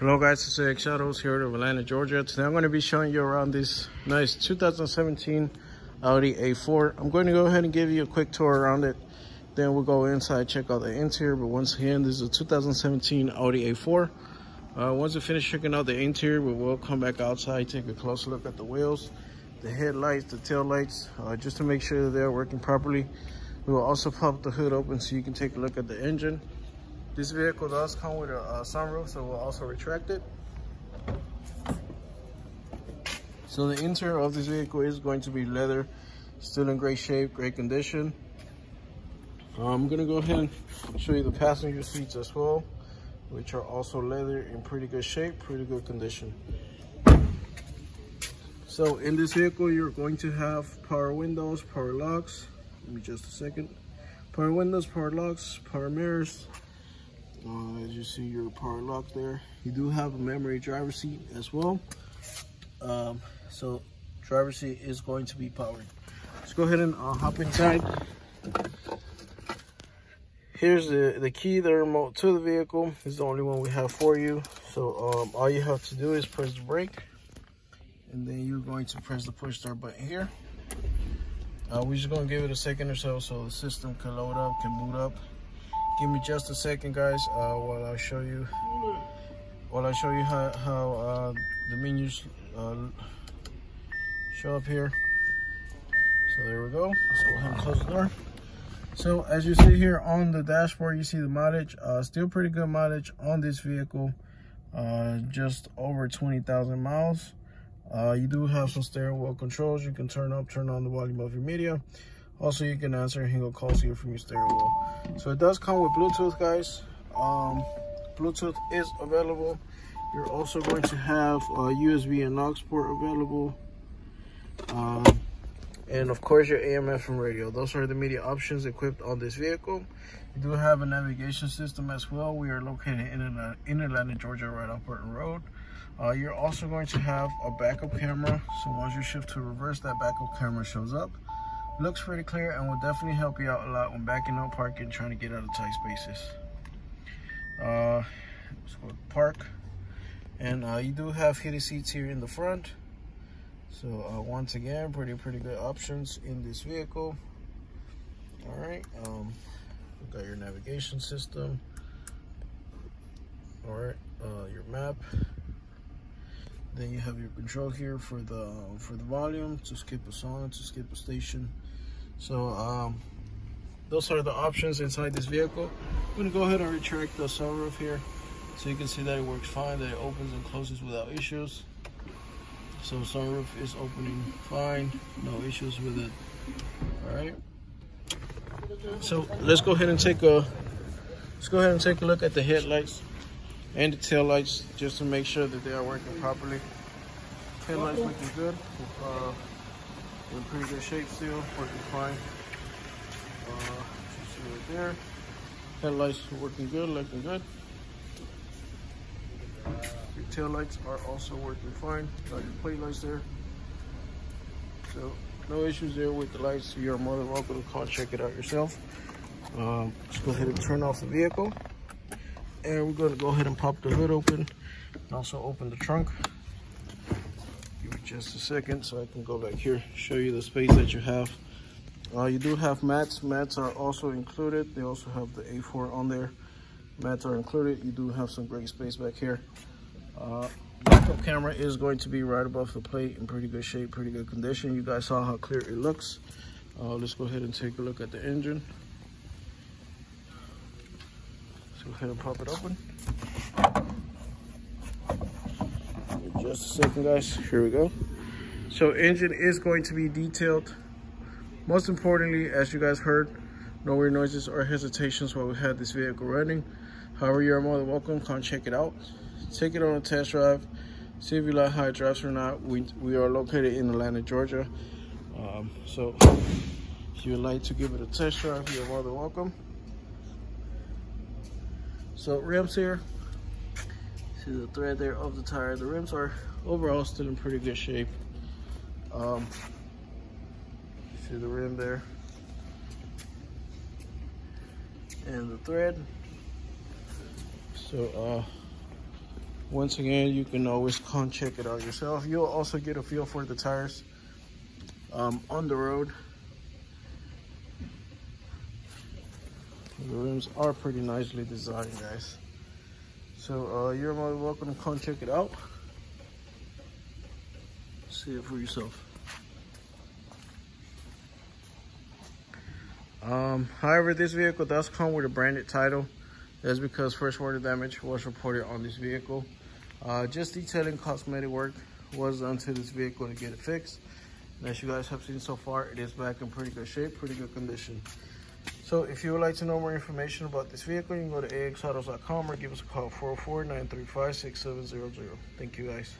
Hello guys, it's AX Autos here in Atlanta, Georgia. Today I'm going to be showing you around this nice 2017 Audi A4. I'm going to go ahead and give you a quick tour around it. Then we'll go inside, check out the interior. But once again, this is a 2017 Audi A4. Uh, once we finish checking out the interior, we will come back outside, take a closer look at the wheels, the headlights, the tail lights, uh, just to make sure that they're working properly. We will also pop the hood open so you can take a look at the engine. This vehicle does come with a, a sunroof, so we'll also retract it. So the interior of this vehicle is going to be leather, still in great shape, great condition. I'm gonna go ahead and show you the passenger seats as well, which are also leather in pretty good shape, pretty good condition. So in this vehicle, you're going to have power windows, power locks. Give me just a second. Power windows, power locks, power mirrors, uh, as you see your power lock there. You do have a memory driver seat as well. Um, so driver seat is going to be powered. Let's go ahead and uh, hop inside. Here's the, the key, the remote to the vehicle. Is the only one we have for you. So um, all you have to do is press the brake. And then you're going to press the push start button here. Uh, we're just going to give it a second or so so the system can load up, can boot up. Give me just a second, guys, uh, while I show you while I show you how, how uh, the menus uh, show up here. So there we go. Let's go ahead and close the door. So as you see here on the dashboard, you see the mileage. Uh, still pretty good mileage on this vehicle. Uh, just over 20,000 miles. Uh, you do have some steering wheel controls. You can turn up, turn on the volume of your media. Also, you can answer Hingle calls here from your steering wheel. So it does come with Bluetooth, guys. Um, Bluetooth is available. You're also going to have a USB and aux port available. Um, and of course your AM FM radio. Those are the media options equipped on this vehicle. You do have a navigation system as well. We are located in, Atlanta, in Atlanta Georgia, right off Burton Road. Uh, you're also going to have a backup camera. So once you shift to reverse, that backup camera shows up looks pretty clear and will definitely help you out a lot when backing up parking trying to get out of tight spaces. Uh let's go park. And uh, you do have heated seats here in the front. So uh, once again pretty pretty good options in this vehicle. All right um got your navigation system. All right uh, your map. Then you have your control here for the for the volume to skip a song to skip a station so um, those are the options inside this vehicle. I'm gonna go ahead and retract the sunroof here so you can see that it works fine, that it opens and closes without issues. So sunroof is opening fine, no issues with it. All right. So let's go ahead and take a let's go ahead and take a look at the headlights and the tail lights just to make sure that they are working properly. Headlights looking good. Uh, in pretty good shape still, working fine. Uh, see right there. Headlights working good, looking good. Your tail lights are also working fine. Got your plate lights there. So no issues there with the lights. You're more than welcome to call check it out yourself. Um, let's go ahead and turn off the vehicle. And we're gonna go ahead and pop the hood open and also open the trunk just a second so I can go back here, show you the space that you have. Uh, you do have mats. Mats are also included. They also have the A4 on there. Mats are included. You do have some great space back here. Uh, backup camera is going to be right above the plate in pretty good shape, pretty good condition. You guys saw how clear it looks. Uh, let's go ahead and take a look at the engine. Let's go ahead and pop it open. Just a second guys. Here we go. So engine is going to be detailed. Most importantly as you guys heard no weird noises or hesitations while we had this vehicle running. However you're more than welcome come check it out. Take it on a test drive. See if you like how it drives or not. We we are located in atlanta georgia. Um, so if you would like to give it a test drive you're more than welcome. So rims here See the thread there of the tire. The rims are overall still in pretty good shape. Um, see the rim there. And the thread. So uh, Once again, you can always come check it out yourself. You'll also get a feel for the tires um, on the road. The rims are pretty nicely designed, guys. So uh, you're more welcome to come check it out. See it for yourself. Um, however, this vehicle does come with a branded title. That's because first water damage was reported on this vehicle. Uh, just detailing cosmetic work was done to this vehicle to get it fixed. And as you guys have seen so far, it is back in pretty good shape, pretty good condition. So if you would like to know more information about this vehicle, you can go to axautos.com or give us a call 404-935-6700. Thank you guys.